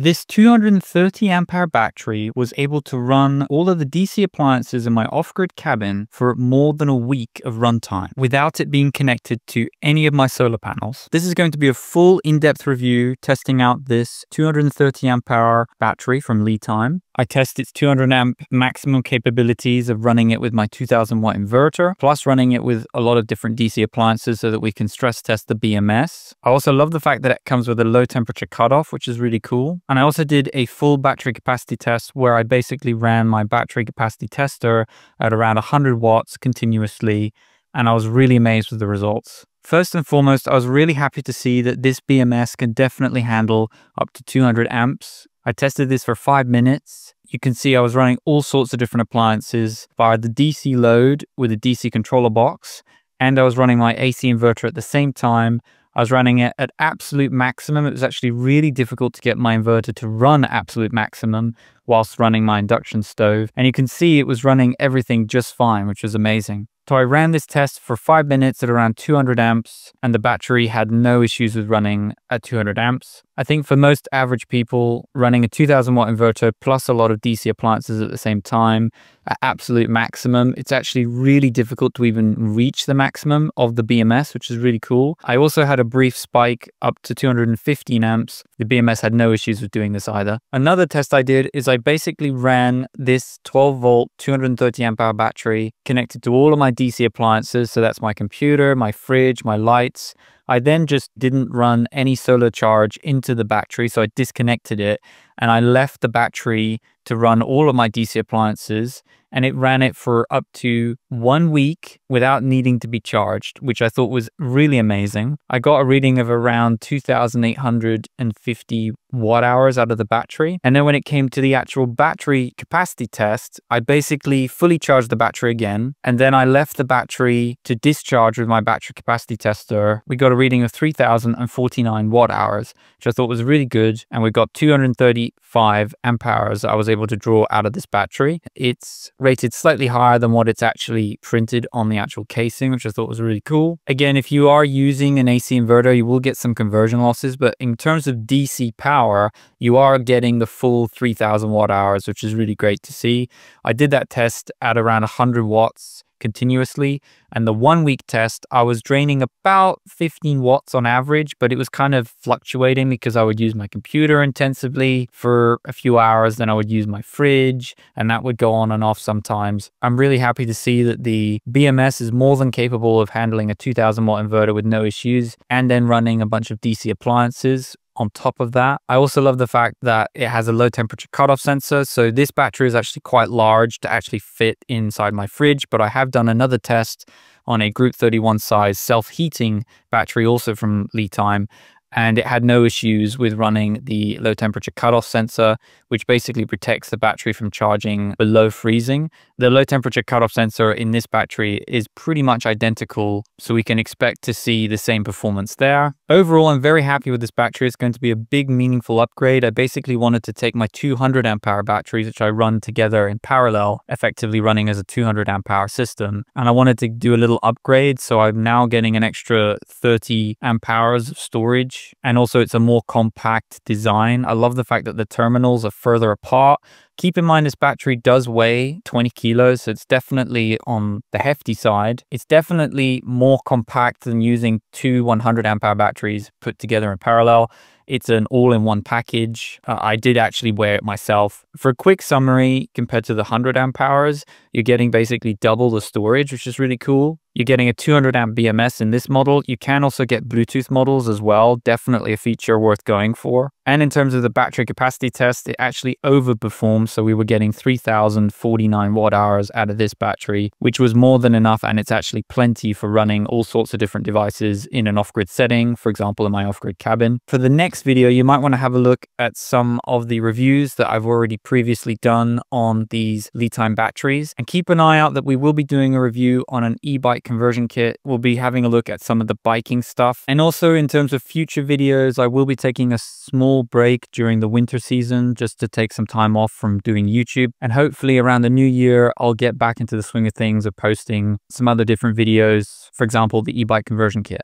This 230 amp hour battery was able to run all of the DC appliances in my off-grid cabin for more than a week of runtime without it being connected to any of my solar panels. This is going to be a full in-depth review testing out this 230 amp hour battery from LiTime. I test its 200 amp maximum capabilities of running it with my 2000 watt inverter, plus running it with a lot of different DC appliances so that we can stress test the BMS. I also love the fact that it comes with a low temperature cutoff, which is really cool. And I also did a full battery capacity test where I basically ran my battery capacity tester at around 100 watts continuously, and I was really amazed with the results. First and foremost, I was really happy to see that this BMS can definitely handle up to 200 amps I tested this for five minutes. You can see I was running all sorts of different appliances via the DC load with a DC controller box, and I was running my AC inverter at the same time. I was running it at absolute maximum. It was actually really difficult to get my inverter to run absolute maximum whilst running my induction stove. And you can see it was running everything just fine, which was amazing. So I ran this test for five minutes at around 200 amps and the battery had no issues with running at 200 amps. I think for most average people, running a 2000 watt inverter plus a lot of DC appliances at the same time at absolute maximum, it's actually really difficult to even reach the maximum of the BMS, which is really cool. I also had a brief spike up to 215 amps. The BMS had no issues with doing this either. Another test I did is I basically ran this 12 volt, 230 amp hour battery connected to all of my DC appliances. So that's my computer, my fridge, my lights. I then just didn't run any solar charge into the battery. So I disconnected it and I left the battery to run all of my DC appliances and it ran it for up to one week without needing to be charged, which I thought was really amazing. I got a reading of around 2,850 watt hours out of the battery. And then when it came to the actual battery capacity test, I basically fully charged the battery again. And then I left the battery to discharge with my battery capacity tester. We got a reading of 3,049 watt hours, which I thought was really good. And we got 235 amp hours I was able to draw out of this battery. It's rated slightly higher than what it's actually printed on the actual casing, which I thought was really cool. Again, if you are using an AC inverter, you will get some conversion losses, but in terms of DC power, you are getting the full 3000 watt hours, which is really great to see. I did that test at around 100 watts continuously. And the one week test, I was draining about 15 watts on average, but it was kind of fluctuating because I would use my computer intensively for a few hours. Then I would use my fridge and that would go on and off sometimes. I'm really happy to see that the BMS is more than capable of handling a 2000 watt inverter with no issues and then running a bunch of DC appliances on top of that. I also love the fact that it has a low temperature cutoff sensor. So this battery is actually quite large to actually fit inside my fridge, but I have done another test on a Group 31 size self-heating battery also from LiTime and it had no issues with running the low temperature cutoff sensor, which basically protects the battery from charging below freezing. The low temperature cutoff sensor in this battery is pretty much identical, so we can expect to see the same performance there. Overall, I'm very happy with this battery. It's going to be a big, meaningful upgrade. I basically wanted to take my 200 amp hour batteries, which I run together in parallel, effectively running as a 200 amp hour system. And I wanted to do a little upgrade, so I'm now getting an extra 30 amp hours of storage and also it's a more compact design. I love the fact that the terminals are further apart. Keep in mind this battery does weigh 20 kilos, so it's definitely on the hefty side. It's definitely more compact than using two 100 amp hour batteries put together in parallel. It's an all-in-one package. Uh, I did actually wear it myself. For a quick summary, compared to the 100 amp hours, you're getting basically double the storage, which is really cool. You're getting a 200 amp BMS in this model. You can also get Bluetooth models as well. Definitely a feature worth going for. And in terms of the battery capacity test, it actually overperformed. So we were getting 3049 watt hours out of this battery, which was more than enough. And it's actually plenty for running all sorts of different devices in an off-grid setting, for example, in my off-grid cabin. For the next video, you might want to have a look at some of the reviews that I've already previously done on these LiTime batteries. And keep an eye out that we will be doing a review on an e-bike conversion kit. We'll be having a look at some of the biking stuff. And also in terms of future videos, I will be taking a small small break during the winter season just to take some time off from doing YouTube. And hopefully around the new year, I'll get back into the swing of things of posting some other different videos, for example, the e-bike conversion kit.